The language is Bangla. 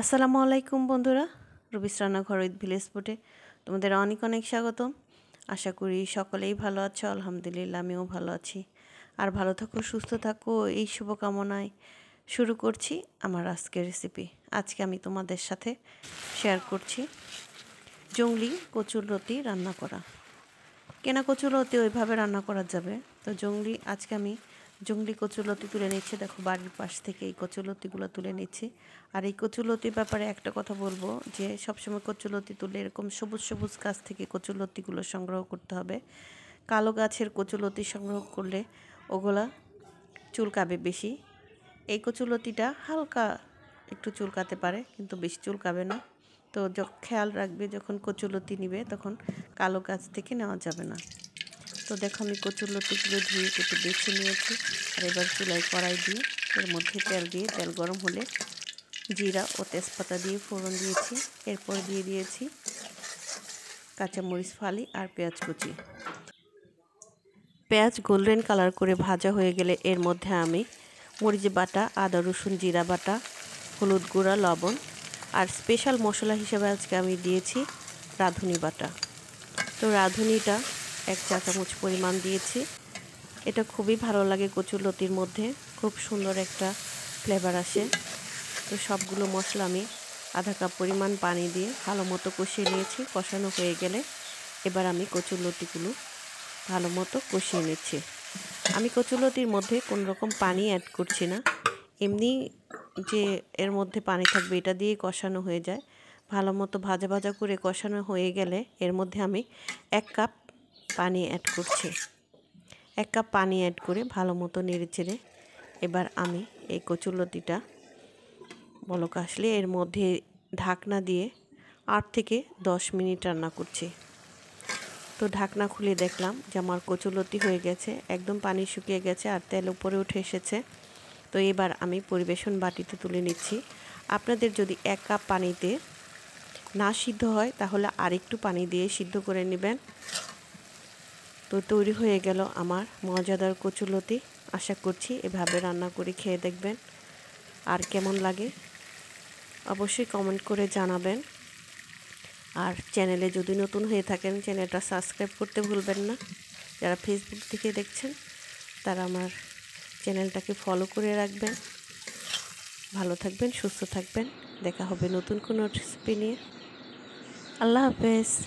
আসসালামু আলাইকুম বন্ধুরা, রবিস রান্নাঘর উইথ ভিলেজ ফুটে তোমাদের অনেক অনেক স্বাগতম। আশা করি সকলেই ভালো আছো, আলহামদুলিল্লাহ আমিও ভালো আছি। আর ভালো থাকো, সুস্থ থাকো, এই শুভকামনায় শুরু করছি আমার আজকের রেসিপি আজকে আমি তোমাদের সাথে শেয়ার করছি জঙ্গলি কচুরলতি রান্না করা। কেনা কচুরলতি ওইভাবে রান্না করা যাবে? তো জঙ্গলি আজকে আমি জঙ্গলি কচুলতি তুলে নিচ্ছে। দেখো বাড়ির পাশ থেকে এই কচুলতিগুলো তুলে নিচ্ছে। আর এই কচুলতির ব্যাপারে একটা কথা বলব যে, সবসময় কচুলতি তুলে এরকম সবুজ সবুজ গাছ থেকে কচুলতিগুলো সংগ্রহ করতে হবে। কালো গাছের কচুলতি সংগ্রহ করলে ওগুলা চুলকাবে বেশি। এই কচুলতিটা হালকা একটু চুলকাতে পারে, কিন্তু বেশি চুলকাবে না। তো খেয়াল রাখবে যখন কচুলতি নিবে, তখন কালো গাছ থেকে নেওয়া যাবে না। তো দেখো, আমি কচুর লতিগুলো ধুয়ে কেটে বেছে নিয়েছি। আর এবার চুলায় কড়াই দিয়ে, এর মধ্যে তেল দিয়ে, তেল গরম হলে জিরা ও তেজপাতা দিয়ে ফোড়ন দিয়েছি। এরপর দিয়ে দিয়েছি কাঁচামরিচ, ফালি আর পেঁয়াজ কুচি। পেঁয়াজ গোল্ডেন কালার করে ভাজা হয়ে গেলে এর মধ্যে আমি মরিচ বাটা, আদা, রসুন, জিরা বাটা, হলুদ গুঁড়া, লবণ আর স্পেশাল মশলা হিসেবে আজকে আমি দিয়েছি রাঁধুনি বাটা। তো রাঁধুনিটা এক চা চামচ পরিমাণ দিয়েছি। এটা খুবই ভালো লাগে কচুর লতির মধ্যে। খুব সুন্দর একটা ফ্লেভার আসে। তো সবগুলো মশলা আমি আধা কাপ পরিমাণ পানি দিয়ে ভালো মতো কষিয়ে নিয়েছি। কষানো হয়ে গেলে এবার আমি কচুর লতিগুলো ভালো মতো কষিয়ে নিচ্ছি। আমি কচুলতির মধ্যে কোন রকম পানি অ্যাড করছি না। এমনি যে এর মধ্যে পানি থাকবে এটা দিয়ে কষানো হয়ে যায়। ভালো মতো ভাজা ভাজা করে কষানো হয়ে গেলে এর মধ্যে আমি এক কাপ পানি অ্যাড করছি। এক কাপ পানি অ্যাড করে ভালো মতো নেড়ে চেড়ে এবার আমি এই কচুলতিটা বলক আসলে এর মধ্যে ঢাকনা দিয়ে আট থেকে দশ মিনিট রান্না করছি। তো ঢাকনা খুলে দেখলাম যে আমার কচুলতি হয়ে গেছে, একদম পানি শুকিয়ে গেছে আর তেল উপরে উঠে এসেছে। তো এবার আমি পরিবেশন বাটিতে তুলে নিচ্ছি। আপনাদের যদি এক কাপ পানিতে না সিদ্ধ হয়, তাহলে আরেকটু পানি দিয়ে সিদ্ধ করে নেবেন। তো তৈরি হয়ে গেল আমার মজাদার কচুলতি আশা করছি এভাবে রান্না করে খেয়ে দেখবেন। আর কেমন লাগে অবশ্যই কমেন্ট করে জানাবেন। আর চ্যানেলে যদি নতুন হয়ে থাকেন চ্যানেলটা সাবস্ক্রাইব করতে ভুলবেন না। যারা ফেসবুক থেকে দেখছেন, তারা আমার চ্যানেলটাকে ফলো করে রাখবেন। ভালো থাকবেন, সুস্থ থাকবেন। দেখা হবে নতুন কোনো রেসিপি নিয়ে। আল্লাহ হাফেজ।